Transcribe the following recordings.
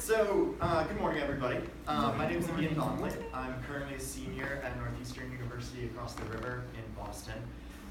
So, uh, good morning, everybody. Uh, my name is Ian Donnelly. I'm currently a senior at Northeastern University across the river in Boston.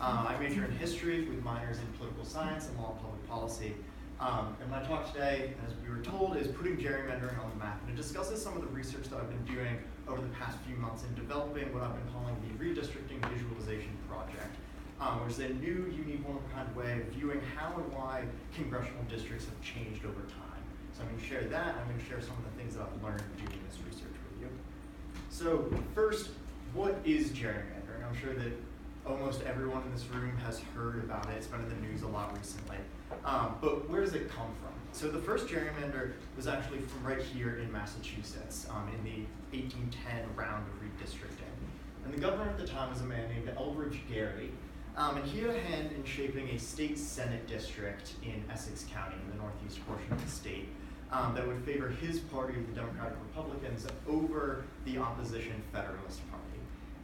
Uh, I major in history with minors in political science and law and public policy. Um, and my talk today, as we were told, is putting gerrymandering on the map. And it discusses some of the research that I've been doing over the past few months in developing what I've been calling the Redistricting Visualization Project, um, which is a new, unique, one-of-a-kind way of viewing how and why congressional districts have changed over time. So I'm going to share that. I'm going to share some of the things that I've learned doing this research with you. So first, what is gerrymandering? I'm sure that almost everyone in this room has heard about it. It's been in the news a lot recently. Um, but where does it come from? So the first gerrymander was actually from right here in Massachusetts um, in the 1810 round of redistricting. And the governor at the time was a man named Elbridge Gerry. Um, and he had a hand in shaping a state senate district in Essex County, in the northeast portion of the state, um, that would favor his party, the Democratic Republicans, over the opposition Federalist Party.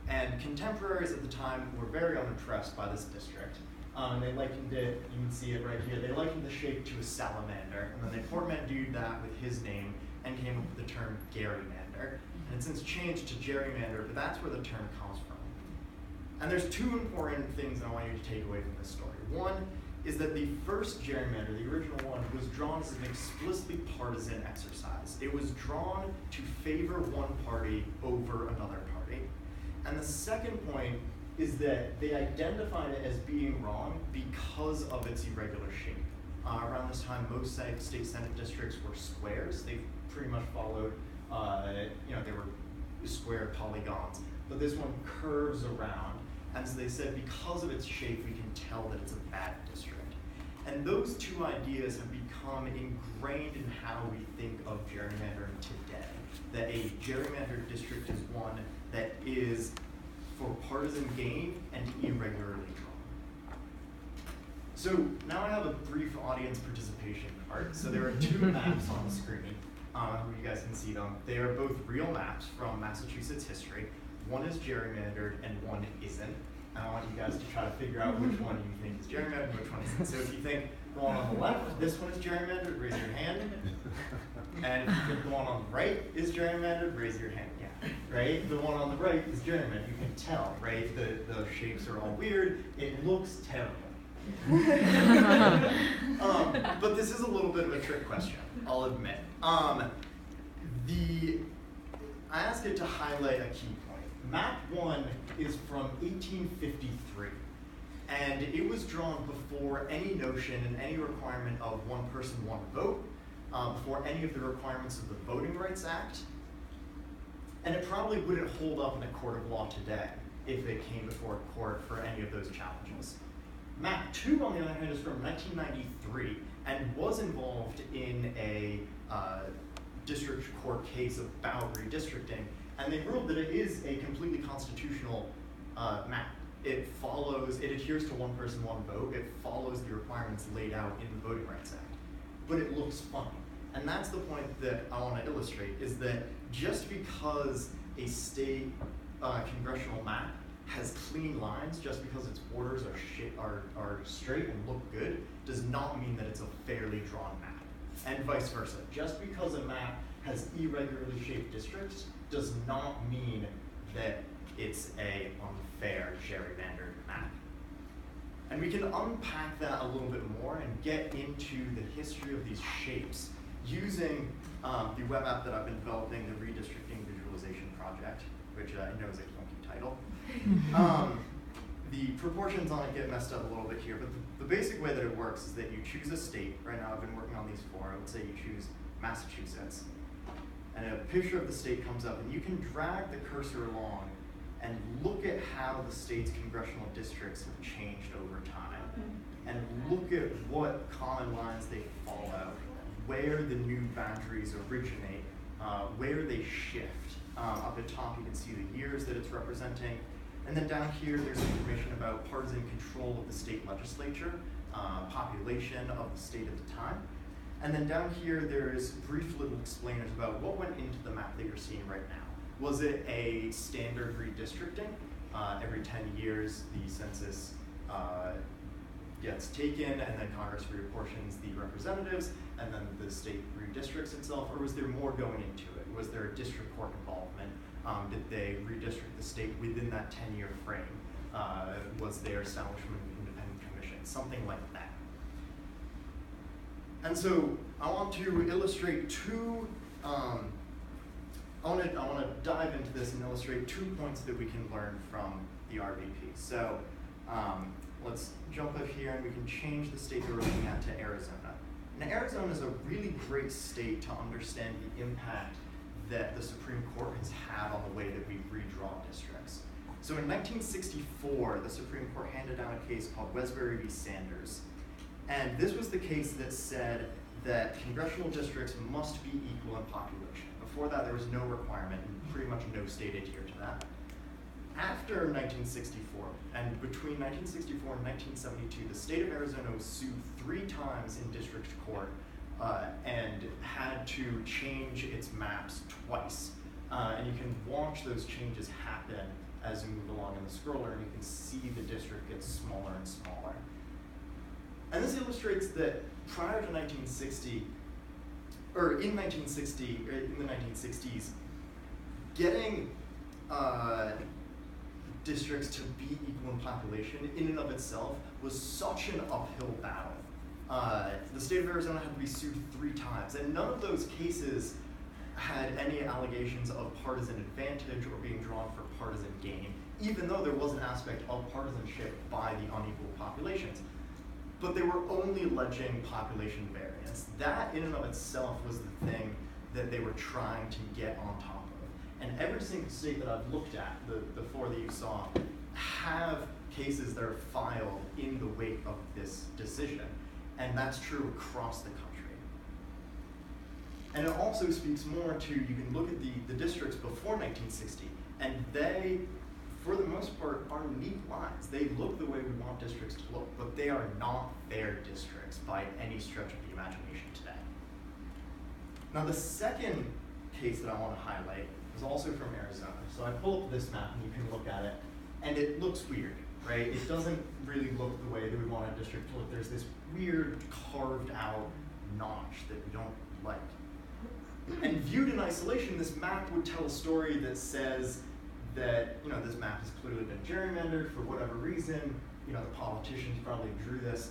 And contemporaries at the time were very unimpressed by this district. Um, they likened it, you can see it right here, they likened the shape to a salamander, and then they portmanteaued that with his name and came up with the term gerrymander. And it's since changed to gerrymander, but that's where the term comes from. And there's two important things I want you to take away from this story. One is that the first gerrymander, the original one, was drawn as an explicitly partisan exercise. It was drawn to favor one party over another party. And the second point is that they identified it as being wrong because of its irregular shape. Uh, around this time, most state senate districts were squares. They pretty much followed, uh, you know, they were square polygons. But this one curves around. And so they said because of its shape, we can tell that it's a bad district. And those two ideas have become ingrained in how we think of gerrymandering today. That a gerrymandered district is one that is for partisan gain and irregularly drawn. So now I have a brief audience participation card. So there are two maps on the screen. Um, you guys can see them. They are both real maps from Massachusetts history. One is gerrymandered and one isn't. And I want you guys to try to figure out which one you think is gerrymandered and which one isn't. So if you think the one on the left, this one is gerrymandered, raise your hand. And if you think the one on the right is gerrymandered, raise your hand Yeah. right? The one on the right is gerrymandered. You can tell, right? The, the shapes are all weird. It looks terrible. um, but this is a little bit of a trick question, I'll admit. Um, the I ask it to highlight a key point. Map 1 is from 1853, and it was drawn before any notion and any requirement of one person, one vote, uh, before any of the requirements of the Voting Rights Act, and it probably wouldn't hold up in a court of law today if it came before a court for any of those challenges. Map 2, on the other hand, is from 1993 and was involved in a uh, district court case about redistricting, and they ruled that it is a completely constitutional uh, map. It follows, it adheres to one person, one vote, it follows the requirements laid out in the Voting Rights Act. But it looks funny. And that's the point that I want to illustrate, is that just because a state uh, congressional map has clean lines, just because its borders are, are, are straight and look good, does not mean that it's a fairly drawn map. And vice versa. Just because a map has irregularly shaped districts does not mean that it's a unfair gerrymandered map. And we can unpack that a little bit more and get into the history of these shapes using um, the web app that I've been developing, the Redistricting Visualization Project, which uh, I know is a clunky title. um, the proportions on it get messed up a little bit here, but the, the, basic way that it works is that you choose a state. Right now, I've been working on these four. Let's say you choose Massachusetts, and a picture of the state comes up, and you can drag the cursor along and look at how the state's congressional districts have changed over time, mm-hmm. and look at what common lines they follow, where the new boundaries originate, uh, where they shift. Um, up at the top, you can see the years that it's representing. And then down here, there's information about partisan control of the state legislature, uh, population of the state at the time. And then down here, there's brief little explainers about what went into the map that you're seeing right now. Was it a standard redistricting? Uh, every 10 years, the census uh, gets taken and then Congress reapportions the representatives and then the state redistricts itself, or was there more going into it? Was there a district court involvement? Um, did they redistrict the state within that 10 year frame? Uh, was there establishment of an independent commission? Something like that. And so I want to illustrate two, um, I want to I want to dive into this and illustrate two points that we can learn from the RVP. So um, let's jump up here and we can change the state that we're looking at to Arizona. Now Arizona is a really great state to understand the impact that the Supreme Court has had on the way that we redraw districts. So in 1964, the Supreme Court handed down a case called Wesberry v. Sanders. And this was the case that said that congressional districts must be equal in population. Before that, there was no requirement, and pretty much no state adhered to that. After 1964, and between 1964 and 1972, the state of Arizona was sued three times in district court uh, and had to change its maps twice. Uh, and you can watch those changes happen as you move along in the scroller, and you can see the district get smaller and smaller. And this illustrates that prior to 1960, or in 1960, or in the 1960s, getting uh, districts to be equal in population in and of itself was such an uphill battle. Uh, the state of Arizona had to be sued three times, and none of those cases had any allegations of partisan advantage or being drawn for partisan gain, even though there was an aspect of partisanship by the unequal populations. But they were only alleging population variance. That, in and of itself, was the thing that they were trying to get on top of. And every single state that I've looked at, the, the four that you saw, have cases that are filed in the wake of this decision. And that's true across the country. And it also speaks more to, you can look at the, the districts before 1960, and they, for the most part, are neat lines. They look the way we want districts to look, but they are not fair districts by any stretch of the imagination today. Now the second case that I want to highlight is also from Arizona. So I pull up this map and you can look at it, and it looks weird, right? It doesn't really look the way that we want a district to look. There's this weird carved out notch that we don't like. And viewed in isolation, this map would tell a story that says that, you know, this map has clearly been gerrymandered for whatever reason. You know, the politicians probably drew this.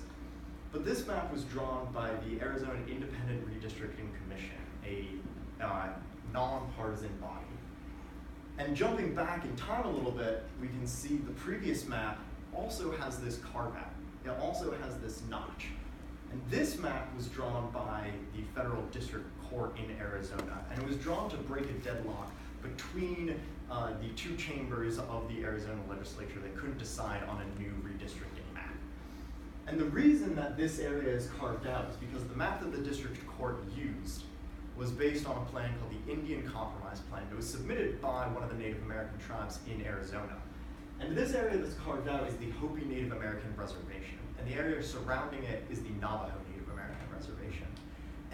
But this map was drawn by the Arizona Independent Redistricting Commission, a uh, nonpartisan body. And jumping back in time a little bit, we can see the previous map also has this carve out. It also has this notch. And this map was drawn by the federal district court in Arizona, and it was drawn to break a deadlock between uh, the two chambers of the Arizona legislature They couldn't decide on a new redistricting map. And the reason that this area is carved out is because the map that the district court used was based on a plan called the Indian Compromise Plan. It was submitted by one of the Native American tribes in Arizona. And this area that's carved out is the Hopi Native American Reservation. And the area surrounding it is the Navajo.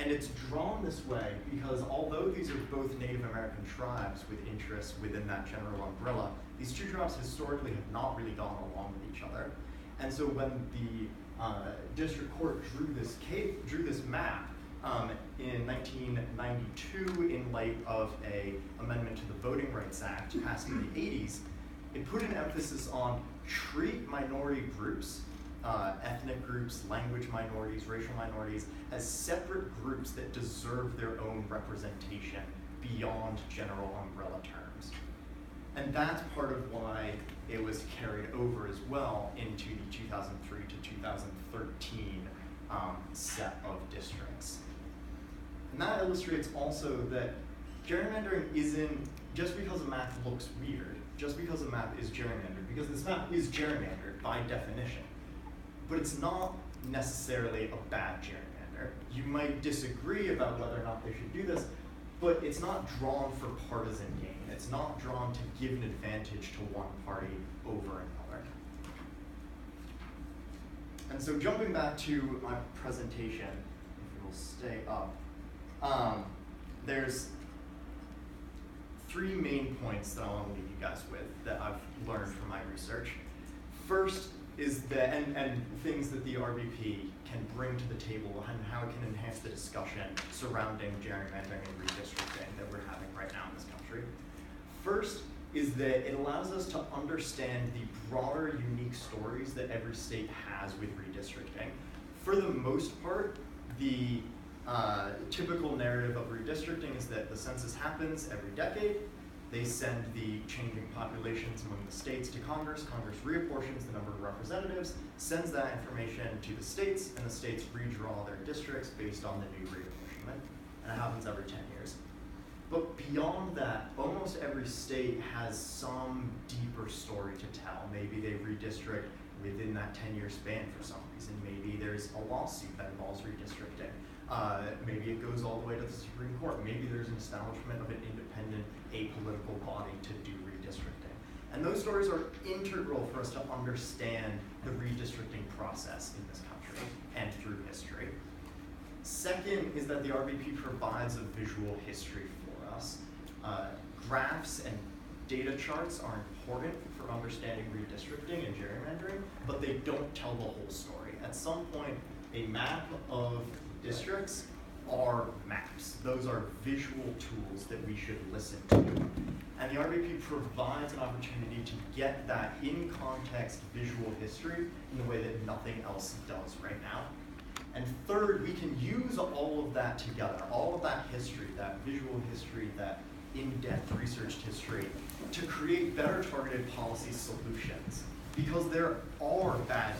And it's drawn this way because although these are both Native American tribes with interests within that general umbrella, these two tribes historically have not really gone along with each other. And so when the uh, district court drew this drew this map um, in 1992 in light of a amendment to the Voting Rights Act passed in the 80s, it put an emphasis on treat minority groups uh, ethnic groups, language minorities, racial minorities, as separate groups that deserve their own representation beyond general umbrella terms. And that's part of why it was carried over as well into the 2003 to 2013 um, set of districts. And that illustrates also that gerrymandering isn't just because a map looks weird, just because a map is gerrymandered, because this map is gerrymandered by definition but it's not necessarily a bad gerrymander. You might disagree about whether or not they should do this, but it's not drawn for partisan gain. It's not drawn to give an advantage to one party over another. And so jumping back to my presentation, if it will stay up, um, there's three main points that I want to leave you guys with that I've learned from my research. First, is that, and, and things that the RVP can bring to the table and how it can enhance the discussion surrounding gerrymandering and redistricting that we're having right now in this country. First is that it allows us to understand the broader unique stories that every state has with redistricting. For the most part, the uh, typical narrative of redistricting is that the census happens every decade, they send the changing populations among the states to Congress. Congress reapportions the number of representatives, sends that information to the states, and the states redraw their districts based on the new reapportionment. And it happens every 10 years. But beyond that, almost every state has some deeper story to tell. Maybe they redistrict within that 10 year span for some reason. Maybe there's a lawsuit that involves redistricting. Uh, maybe it goes all the way to the Supreme Court. Maybe there's an establishment of an independent apolitical body to do redistricting. And those stories are integral for us to understand the redistricting process in this country and through history. Second is that the RVP provides a visual history for us. Uh, graphs and data charts are important for understanding redistricting and gerrymandering, but they don't tell the whole story. At some point, a map of districts are maps. Those are visual tools that we should listen to. And the RVP provides an opportunity to get that in context visual history in a way that nothing else does right now. And third, we can use all of that together, all of that history, that visual history, that in-depth researched history, to create better targeted policy solutions. Because there are bad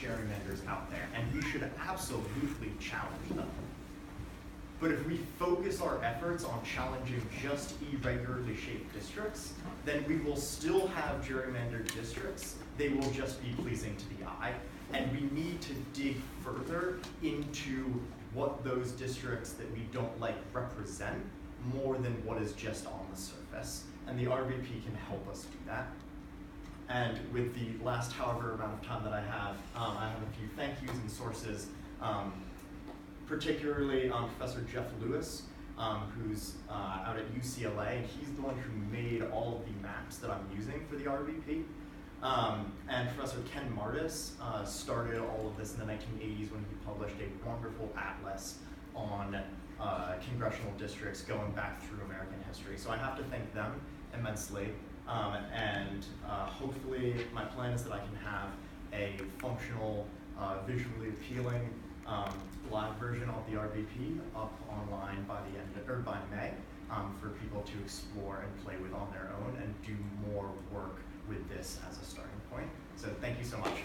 gerrymanders out there, and we should absolutely challenge them. But if we focus our efforts on challenging just irregularly shaped districts, then we will still have gerrymandered districts. They will just be pleasing to the eye. And we need to dig further into what those districts that we don't like represent more than what is just on the surface. And the RVP can help us do that. And with the last however amount of time that I have, um, I have a few thank yous and sources. Um, particularly um, Professor Jeff Lewis, um, who's uh, out at UCLA, and he's the one who made all of the maps that I'm using for the RVP. Um, and Professor Ken Martis uh, started all of this in the 1980s when he published a wonderful atlas on uh, congressional districts going back through American history. So I have to thank them immensely. Um, and uh, hopefully, my plan is that I can have a functional, uh, visually appealing um, live version of the RVP up online by the end or by May um, for people to explore and play with on their own and do more work with this as a starting point. So thank you so much.